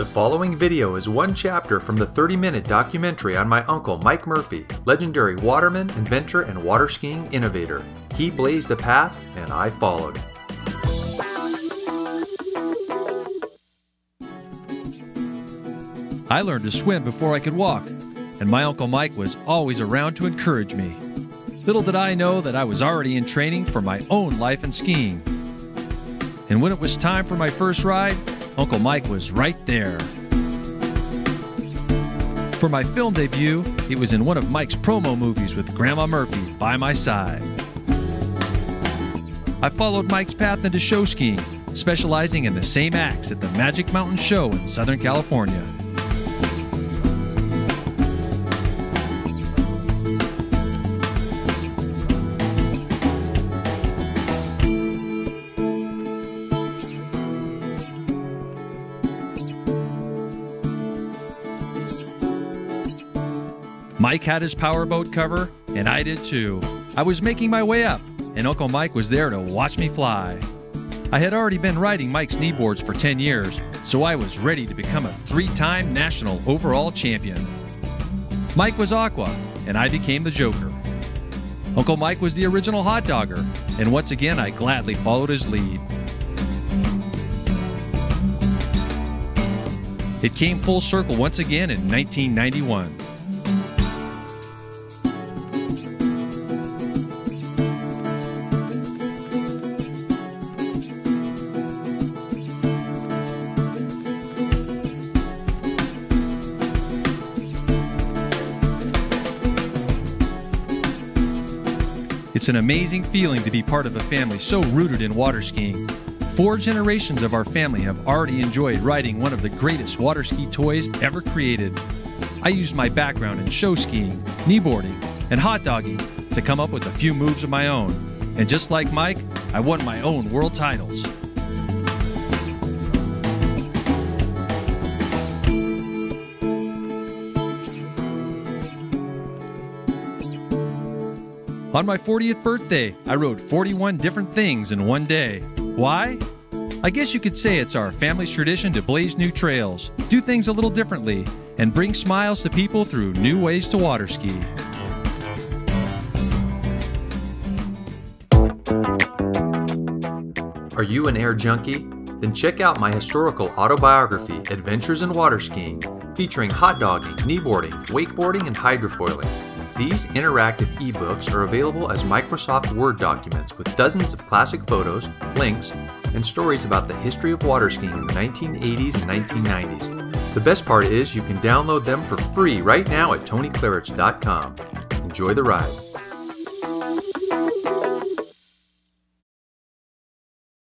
The following video is one chapter from the 30 minute documentary on my uncle Mike Murphy, legendary waterman, inventor, and water skiing innovator. He blazed a path, and I followed. I learned to swim before I could walk, and my Uncle Mike was always around to encourage me. Little did I know that I was already in training for my own life in skiing. And when it was time for my first ride, Uncle Mike was right there. For my film debut, it was in one of Mike's promo movies with Grandma Murphy by my side. I followed Mike's path into show skiing, specializing in the same acts at the Magic Mountain Show in Southern California. Mike had his powerboat cover, and I did too. I was making my way up, and Uncle Mike was there to watch me fly. I had already been riding Mike's kneeboards for 10 years, so I was ready to become a three time national overall champion. Mike was Aqua, and I became the Joker. Uncle Mike was the original hot dogger, and once again I gladly followed his lead. It came full circle once again in 1991. It's an amazing feeling to be part of a family so rooted in water skiing. Four generations of our family have already enjoyed riding one of the greatest water ski toys ever created. I used my background in show skiing, kneeboarding, and hot dogging to come up with a few moves of my own. And just like Mike, I won my own world titles. On my 40th birthday, I rode 41 different things in one day. Why? I guess you could say it's our family's tradition to blaze new trails, do things a little differently, and bring smiles to people through new ways to water ski. Are you an air junkie? Then check out my historical autobiography, Adventures in Water Skiing, featuring hot dogging, kneeboarding, wakeboarding, and hydrofoiling. These interactive ebooks are available as Microsoft Word documents with dozens of classic photos, links, and stories about the history of water skiing in the 1980s and 1990s. The best part is you can download them for free right now at TonyKlarich.com. Enjoy the ride.